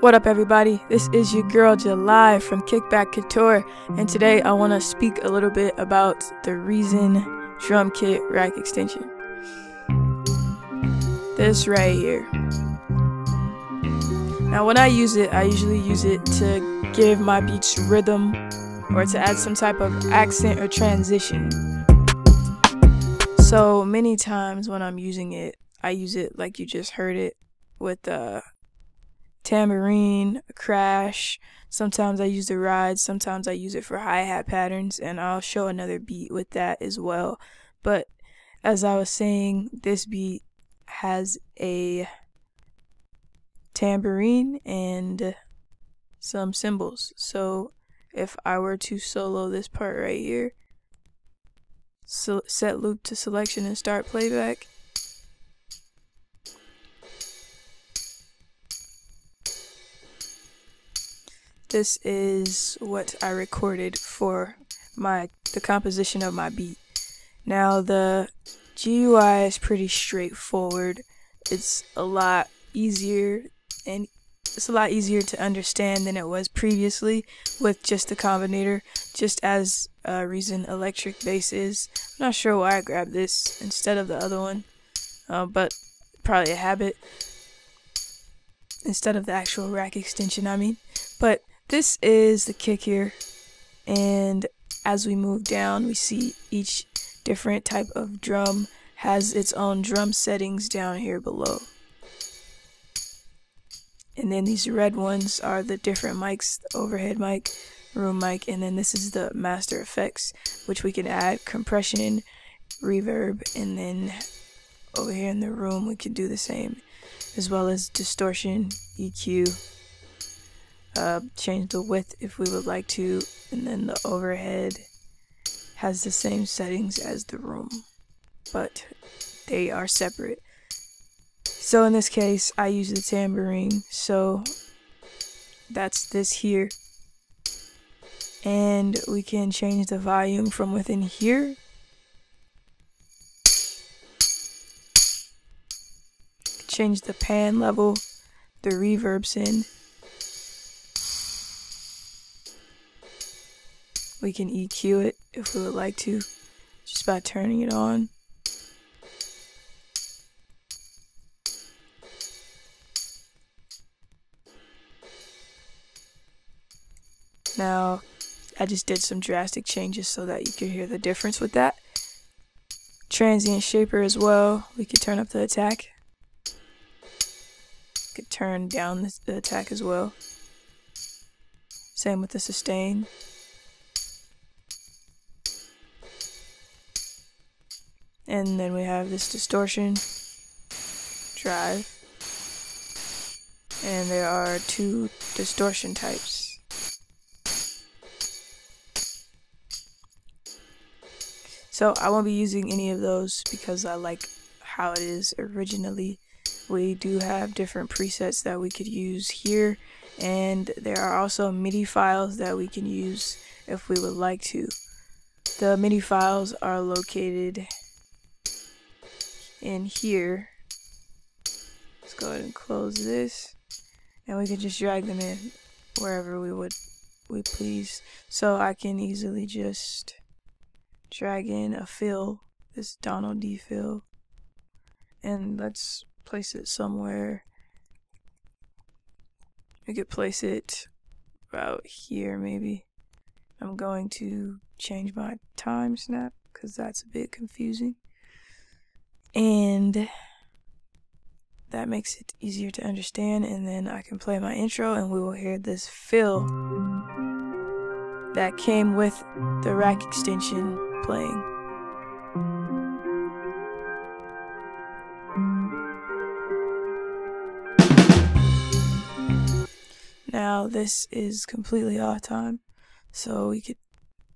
What up, everybody? This is your girl July from Kickback Couture, and today I want to speak a little bit about the Reason drum kit rack extension. This right here. Now, when I use it, I usually use it to give my beats rhythm or to add some type of accent or transition. So many times when I'm using it, I use it like you just heard it with the tambourine, crash. Sometimes I use the ride, sometimes I use it for hi hat patterns, and I'll show another beat with that as well. But as I was saying, this beat has a tambourine and some cymbals. So if I were to solo this part right here, so set loop to selection and start playback. This is what I recorded for my the composition of my beat. Now the GUI is pretty straightforward. It's a lot easier and it's a lot easier to understand than it was previously with just the combinator, just as uh, Reason Electric Bass is. I'm not sure why I grabbed this instead of the other one, uh, but probably a habit instead of the actual rack extension, I mean. But this is the kick here, and as we move down, we see each different type of drum has its own drum settings down here below. And then these red ones are the different mics, the overhead mic, room mic, and then this is the master effects, which we can add compression, reverb, and then over here in the room we can do the same, as well as distortion, EQ, uh, change the width if we would like to, and then the overhead has the same settings as the room, but they are separate. So in this case, I use the tambourine, so that's this here. And we can change the volume from within here. Change the pan level, the reverbs in. We can EQ it if we would like to, just by turning it on. Now, I just did some drastic changes so that you could hear the difference with that. Transient shaper as well. We could turn up the attack. Could turn down the attack as well. Same with the sustain. And then we have this distortion drive. And there are two distortion types. So I won't be using any of those because I like how it is originally. We do have different presets that we could use here and there are also MIDI files that we can use if we would like to. The MIDI files are located in here. Let's go ahead and close this and we can just drag them in wherever we would we please. So I can easily just drag in a fill, this Donald D fill, and let's place it somewhere. We could place it about here maybe. I'm going to change my time snap because that's a bit confusing. And that makes it easier to understand and then I can play my intro and we will hear this fill that came with the rack extension playing. Now this is completely off time, so we could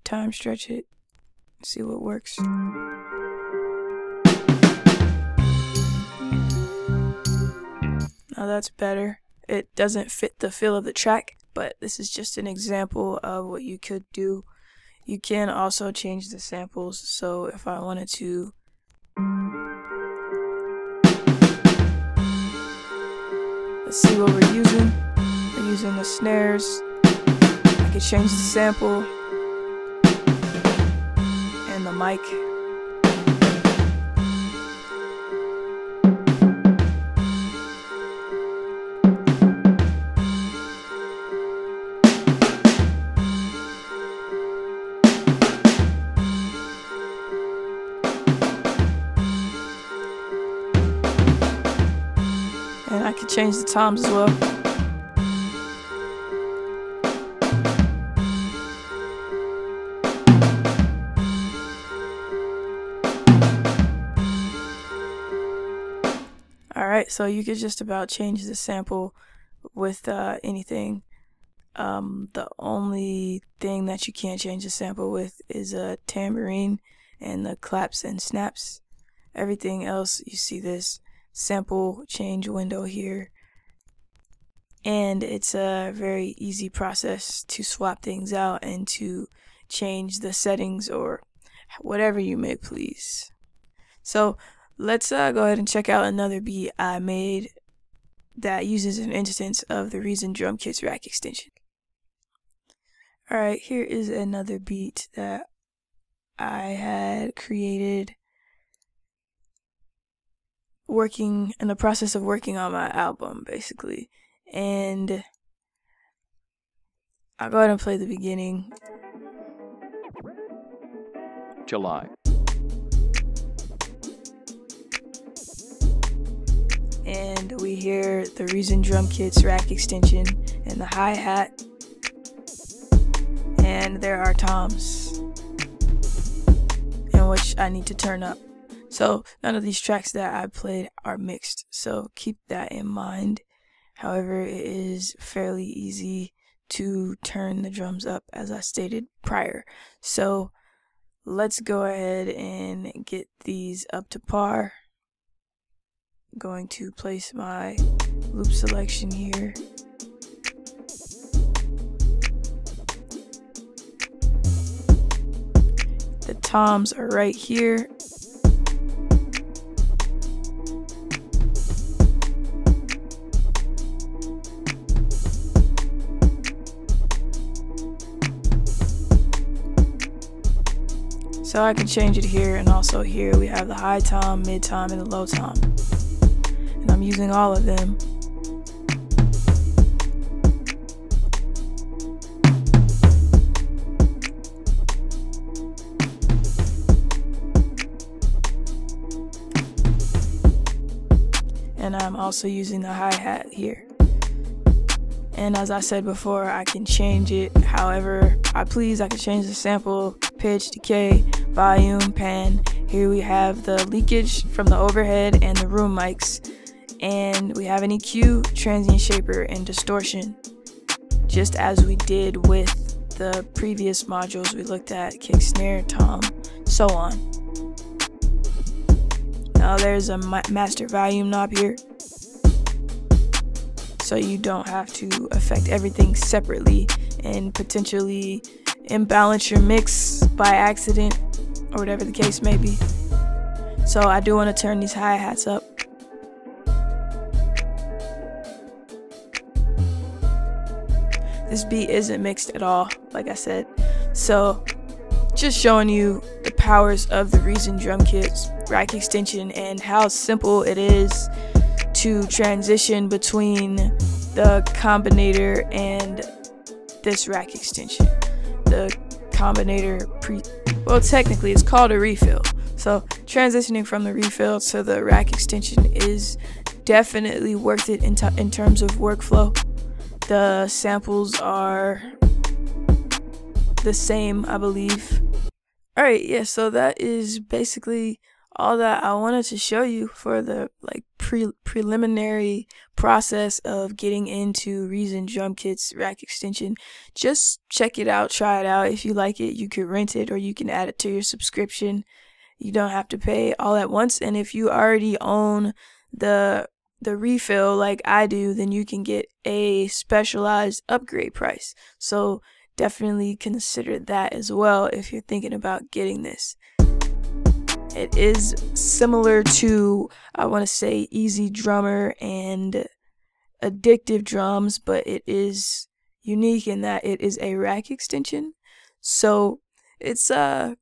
time stretch it, see what works. That's better. It doesn't fit the feel of the track, but this is just an example of what you could do you can also change the samples. So if I wanted to let's see what we're using. We're using the snares. I could change the sample and the mic. Change the times as well. Alright, so you could just about change the sample with uh, anything. Um, the only thing that you can't change the sample with is a tambourine and the claps and snaps. Everything else, you see this sample change window here. And it's a very easy process to swap things out and to change the settings or whatever you may please. So let's uh, go ahead and check out another beat I made that uses an instance of the Reason Drum Kits rack extension. Alright, here is another beat that I had created working in the process of working on my album basically. And I'll go ahead and play the beginning. July. and we hear the Reason Drum Kits rack extension and the hi-hat. And there are toms in which I need to turn up so none of these tracks that I played are mixed. So keep that in mind. However, it is fairly easy to turn the drums up as I stated prior. So let's go ahead and get these up to par. Going to place my loop selection here. The toms are right here So I can change it here and also here we have the high tom, mid tom, and the low tom. And I'm using all of them. And I'm also using the hi-hat here. And as I said before, I can change it however I please. I can change the sample, pitch, decay, volume, pan. Here we have the leakage from the overhead and the room mics. And we have an EQ, transient shaper, and distortion. Just as we did with the previous modules we looked at, kick, snare, tom, so on. Now there's a master volume knob here. So you don't have to affect everything separately and potentially imbalance your mix by accident or whatever the case may be. So I do want to turn these hi-hats up. This beat isn't mixed at all, like I said. So just showing you the powers of the Reason drum kits rack extension and how simple it is to transition between the combinator and this rack extension. The combinator pre well technically it's called a refill. So transitioning from the refill to the rack extension is definitely worth it in, in terms of workflow. The samples are the same i believe. All right yeah so that is basically all that I wanted to show you for the like pre preliminary process of getting into Reason drum kits rack extension. Just check it out, try it out. If you like it, you can rent it or you can add it to your subscription. You don't have to pay all at once. And if you already own the the refill like I do, then you can get a specialized upgrade price. So definitely consider that as well if you're thinking about getting this. It is similar to, I want to say, EZdrummer and addictive drums, but it is unique in that it is a rack extension. So it's uh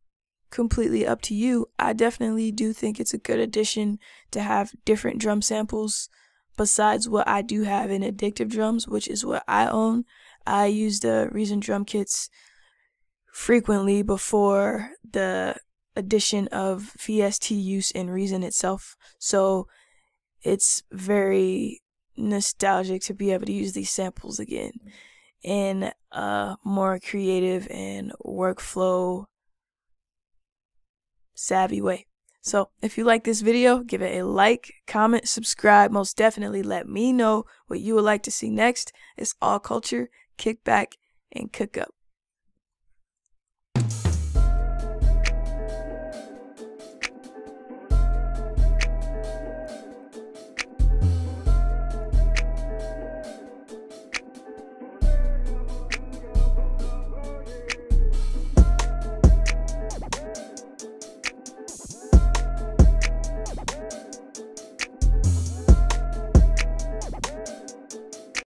completely up to you. I definitely do think it's a good addition to have different drum samples besides what I do have in addictive drums, which is what I own. I use the Reason drum kits frequently before the addition of VST use in Reason itself. So it's very nostalgic to be able to use these samples again in a more creative and workflow savvy way. So if you like this video, give it a like, comment, subscribe. Most definitely let me know what you would like to see next. It's all culture, kick back, and cook up.